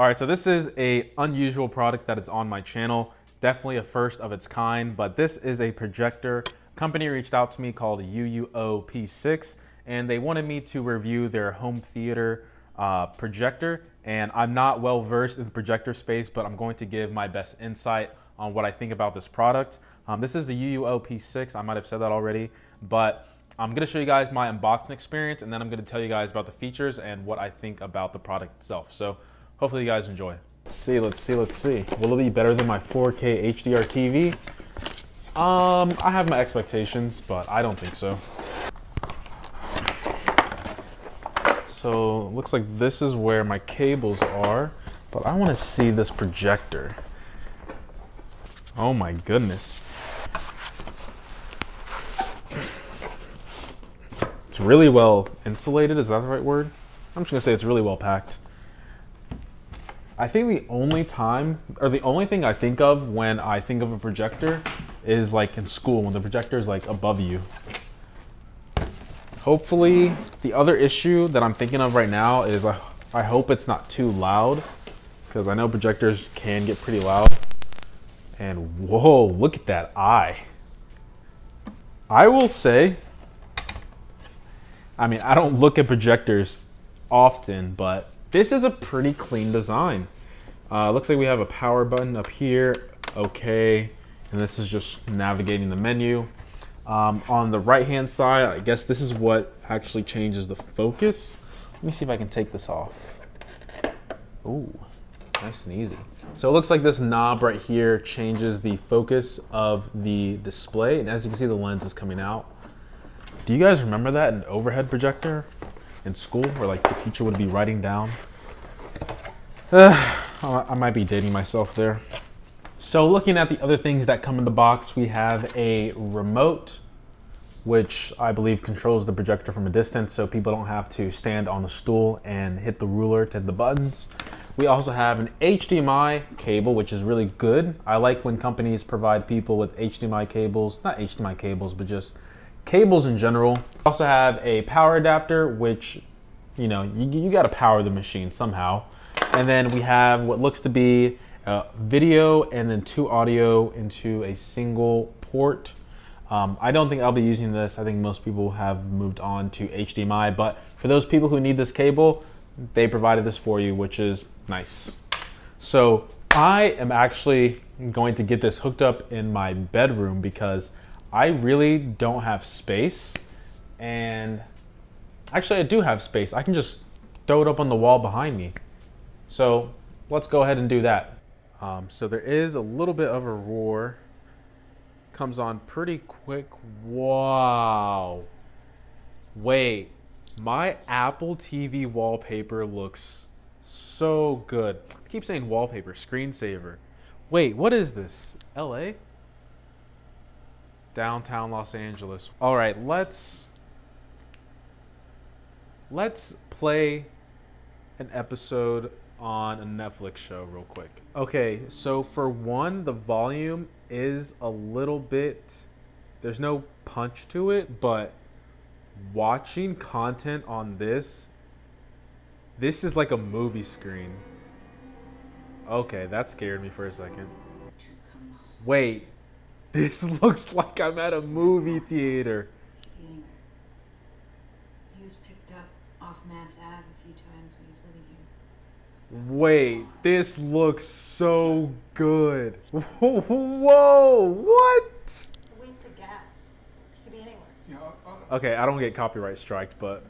All right, so this is a unusual product that is on my channel. Definitely a first of its kind, but this is a projector. Company reached out to me called UUO P6, and they wanted me to review their home theater uh, projector. And I'm not well versed in the projector space, but I'm going to give my best insight on what I think about this product. Um, this is the UUO P6. I might have said that already, but I'm gonna show you guys my unboxing experience and then I'm gonna tell you guys about the features and what I think about the product itself. So hopefully you guys enjoy. Let's see, let's see, let's see. Will it be better than my 4K HDR TV? Um, I have my expectations, but I don't think so. So looks like this is where my cables are, but I wanna see this projector. Oh my goodness. It's really well insulated, is that the right word? I'm just gonna say it's really well packed. I think the only time, or the only thing I think of when I think of a projector is like in school when the projector is like above you. Hopefully, the other issue that I'm thinking of right now is I, I hope it's not too loud because I know projectors can get pretty loud. And whoa, look at that eye. I will say, I mean, I don't look at projectors often, but this is a pretty clean design. Uh, looks like we have a power button up here. Okay. And this is just navigating the menu. Um, on the right hand side, I guess this is what actually changes the focus. Let me see if I can take this off. Ooh, nice and easy. So it looks like this knob right here changes the focus of the display. And as you can see, the lens is coming out. Do you guys remember that in overhead projector in school where like the teacher would be writing down? Uh, I might be dating myself there. So looking at the other things that come in the box, we have a remote, which I believe controls the projector from a distance so people don't have to stand on a stool and hit the ruler to hit the buttons. We also have an HDMI cable, which is really good. I like when companies provide people with HDMI cables, not HDMI cables, but just cables in general. Also have a power adapter, which, you know, you, you gotta power the machine somehow. And then we have what looks to be a video and then two audio into a single port. Um, I don't think I'll be using this. I think most people have moved on to HDMI, but for those people who need this cable, they provided this for you, which is nice. So I am actually going to get this hooked up in my bedroom because I really don't have space. And actually I do have space. I can just throw it up on the wall behind me. So let's go ahead and do that. Um, so there is a little bit of a roar. Comes on pretty quick. Wow. Wait. My Apple TV wallpaper looks so good. I keep saying wallpaper, screensaver. Wait, what is this? LA? Downtown Los Angeles. All right, let's let's play an episode on a Netflix show real quick. Okay, so for one, the volume is a little bit there's no punch to it, but watching content on this this is like a movie screen. Okay, that scared me for a second. Wait, this looks like I'm at a movie theater. He was picked up off Mass Ave a few times when he was living here. Wait, this looks so good. Whoa, what? A waste of gas. He could be anywhere. Yeah, I, I, Okay, I don't get copyright striked, but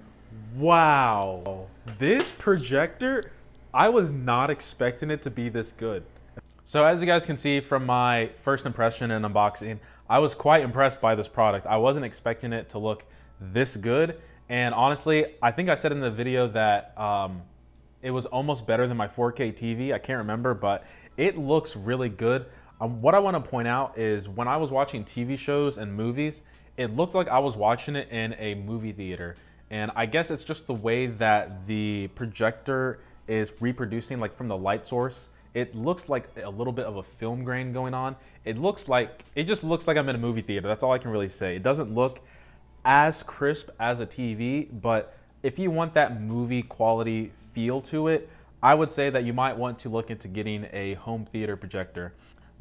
wow. This projector, I was not expecting it to be this good. So as you guys can see from my first impression and unboxing, I was quite impressed by this product. I wasn't expecting it to look this good. And honestly, I think I said in the video that um, it was almost better than my 4K TV. I can't remember, but it looks really good. Um, what I want to point out is when I was watching TV shows and movies, it looked like I was watching it in a movie theater. And I guess it's just the way that the projector is reproducing like from the light source. It looks like a little bit of a film grain going on. It looks like, it just looks like I'm in a movie theater. That's all I can really say. It doesn't look as crisp as a TV, but if you want that movie quality feel to it, I would say that you might want to look into getting a home theater projector.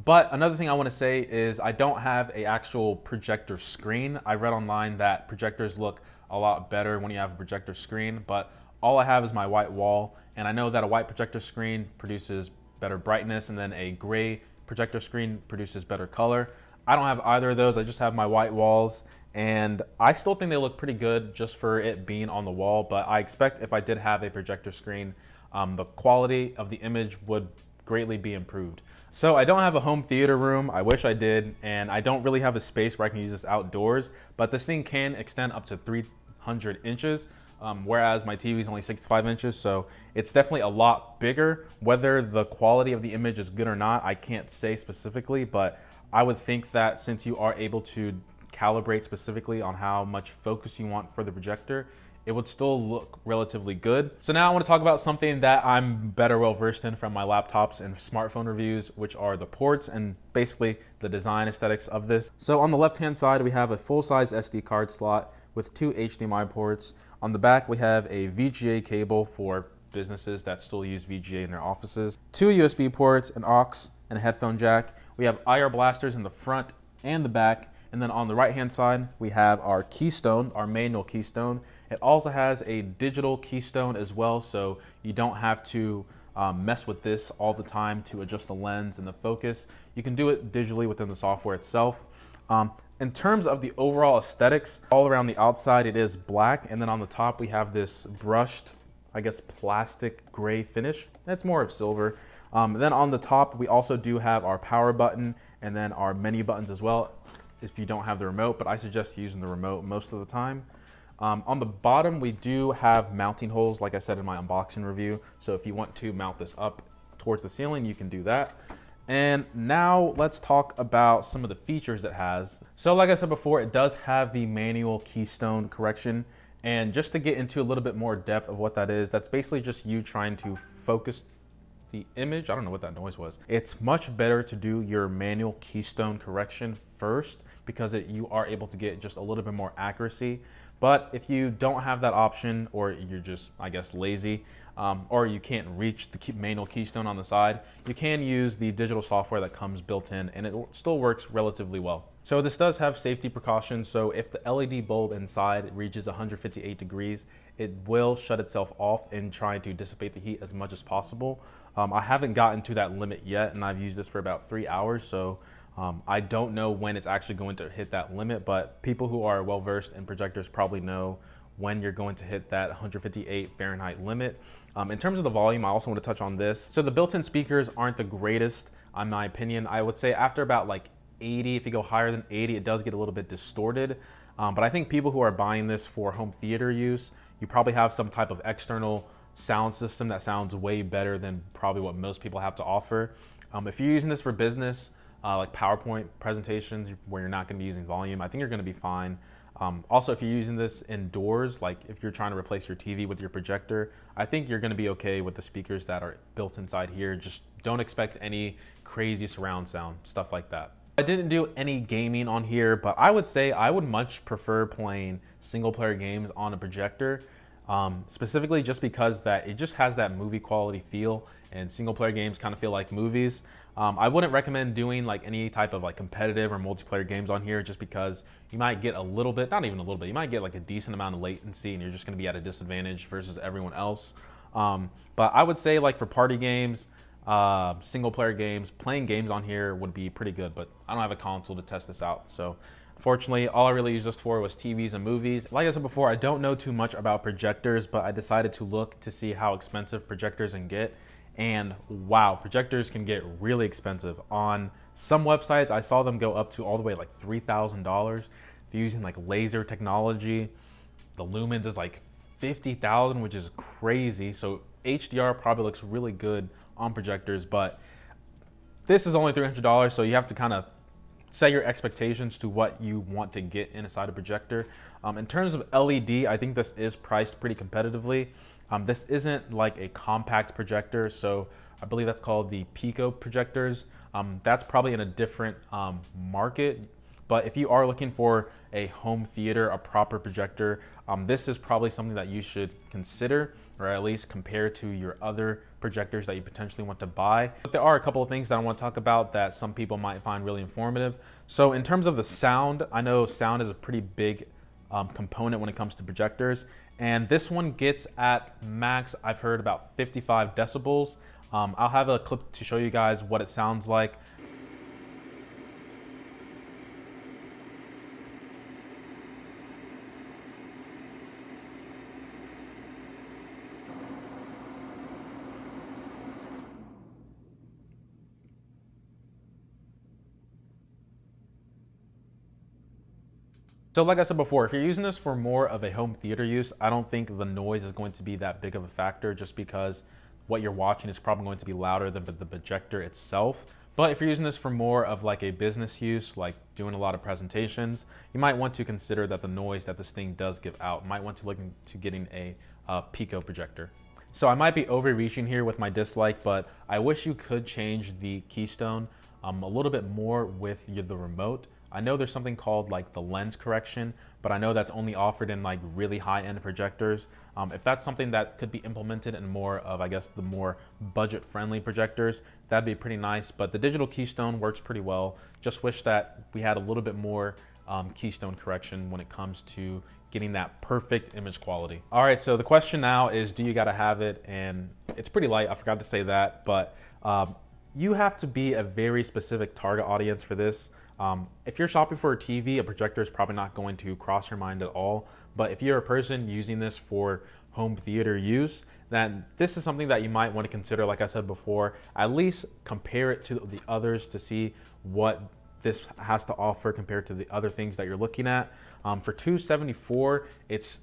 But another thing I want to say is I don't have a actual projector screen. I read online that projectors look a lot better when you have a projector screen, but all I have is my white wall, and I know that a white projector screen produces better brightness, and then a gray projector screen produces better color. I don't have either of those. I just have my white walls, and I still think they look pretty good just for it being on the wall, but I expect if I did have a projector screen, um, the quality of the image would greatly be improved. So I don't have a home theater room. I wish I did, and I don't really have a space where I can use this outdoors, but this thing can extend up to 300 inches, um, whereas my TV is only 65 inches, so it's definitely a lot bigger. Whether the quality of the image is good or not, I can't say specifically, but I would think that since you are able to calibrate specifically on how much focus you want for the projector, it would still look relatively good. So now I want to talk about something that I'm better well versed in from my laptops and smartphone reviews, which are the ports and basically the design aesthetics of this. So on the left-hand side, we have a full-size SD card slot with two HDMI ports. On the back, we have a VGA cable for businesses that still use VGA in their offices, two USB ports, an aux, and a headphone jack. We have IR blasters in the front and the back, and then on the right hand side, we have our keystone, our manual keystone. It also has a digital keystone as well, so you don't have to um, mess with this all the time to adjust the lens and the focus. You can do it digitally within the software itself. Um, in terms of the overall aesthetics, all around the outside it is black, and then on the top we have this brushed, I guess, plastic gray finish. It's more of silver. Um, then on the top, we also do have our power button and then our menu buttons as well if you don't have the remote, but I suggest using the remote most of the time. Um, on the bottom, we do have mounting holes, like I said in my unboxing review. So if you want to mount this up towards the ceiling, you can do that. And now let's talk about some of the features it has. So like I said before, it does have the manual keystone correction. And just to get into a little bit more depth of what that is, that's basically just you trying to focus the image. I don't know what that noise was. It's much better to do your manual keystone correction first because it, you are able to get just a little bit more accuracy. But if you don't have that option or you're just, I guess, lazy, um, or you can't reach the manual keystone on the side, you can use the digital software that comes built in and it still works relatively well. So this does have safety precautions. So if the LED bulb inside reaches 158 degrees, it will shut itself off and try to dissipate the heat as much as possible. Um, I haven't gotten to that limit yet and I've used this for about three hours. So um, I don't know when it's actually going to hit that limit, but people who are well versed in projectors probably know when you're going to hit that 158 Fahrenheit limit. Um, in terms of the volume, I also want to touch on this. So the built-in speakers aren't the greatest, in my opinion. I would say after about like 80, if you go higher than 80, it does get a little bit distorted. Um, but I think people who are buying this for home theater use, you probably have some type of external sound system that sounds way better than probably what most people have to offer. Um, if you're using this for business, uh, like PowerPoint presentations where you're not going to be using volume, I think you're going to be fine. Um, also, if you're using this indoors, like if you're trying to replace your TV with your projector, I think you're going to be okay with the speakers that are built inside here. Just don't expect any crazy surround sound, stuff like that. I didn't do any gaming on here, but I would say I would much prefer playing single player games on a projector. Um, specifically just because that it just has that movie quality feel and single player games kind of feel like movies. Um, I wouldn't recommend doing like any type of like competitive or multiplayer games on here just because you might get a little bit, not even a little bit, you might get like a decent amount of latency and you're just going to be at a disadvantage versus everyone else. Um, but I would say like for party games, uh, single player games, playing games on here would be pretty good, but I don't have a console to test this out. So fortunately, all I really used this for was TVs and movies. Like I said before, I don't know too much about projectors, but I decided to look to see how expensive projectors can get. And wow, projectors can get really expensive. On some websites, I saw them go up to all the way like $3,000. They're using like laser technology. The lumens is like 50,000, which is crazy. So HDR probably looks really good on projectors, but this is only $300, so you have to kind of set your expectations to what you want to get inside a projector. Um, in terms of LED, I think this is priced pretty competitively. Um, this isn't like a compact projector, so I believe that's called the Pico projectors. Um, that's probably in a different um, market, But if you are looking for a home theater, a proper projector, um, this is probably something that you should consider or at least compare to your other projectors that you potentially want to buy. But there are a couple of things that I want to talk about that some people might find really informative. So in terms of the sound, I know sound is a pretty big um, component when it comes to projectors. And this one gets at max, I've heard about 55 decibels. Um, I'll have a clip to show you guys what it sounds like. So like I said before, if you're using this for more of a home theater use, I don't think the noise is going to be that big of a factor just because what you're watching is probably going to be louder than the projector itself. But if you're using this for more of like a business use, like doing a lot of presentations, you might want to consider that the noise that this thing does give out might want to look into getting a uh, Pico projector. So I might be overreaching here with my dislike, but I wish you could change the keystone um, a little bit more with the remote. I know there's something called like the lens correction, but I know that's only offered in like really high end projectors. Um, if that's something that could be implemented in more of, I guess, the more budget friendly projectors, that'd be pretty nice. But the digital keystone works pretty well. Just wish that we had a little bit more um, keystone correction when it comes to getting that perfect image quality. All right, so the question now is, do you gotta have it? And it's pretty light, I forgot to say that, but um, you have to be a very specific target audience for this. Um, if you're shopping for a TV, a projector is probably not going to cross your mind at all. But if you're a person using this for home theater use, then this is something that you might want to consider. Like I said before, at least compare it to the others to see what this has to offer compared to the other things that you're looking at. Um, for 274, it's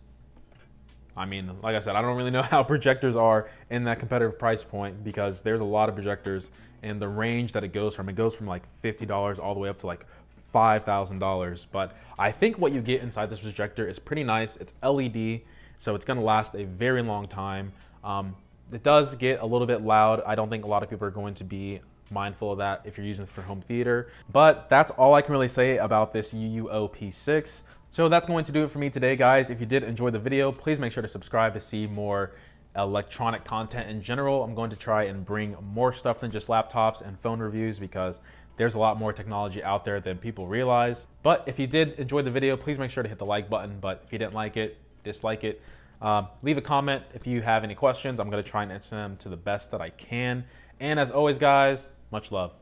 I mean, like I said, I don't really know how projectors are in that competitive price point because there's a lot of projectors and the range that it goes from. It goes from like $50 all the way up to like $5,000. But I think what you get inside this projector is pretty nice. It's LED, so it's gonna last a very long time. Um, it does get a little bit loud. I don't think a lot of people are going to be mindful of that if you're using this for home theater. But that's all I can really say about this UUO-P6. So that's going to do it for me today, guys. If you did enjoy the video, please make sure to subscribe to see more electronic content in general. I'm going to try and bring more stuff than just laptops and phone reviews because there's a lot more technology out there than people realize. But if you did enjoy the video, please make sure to hit the like button. But if you didn't like it, dislike it, um, leave a comment if you have any questions. I'm going to try and answer them to the best that I can. And as always, guys, much love.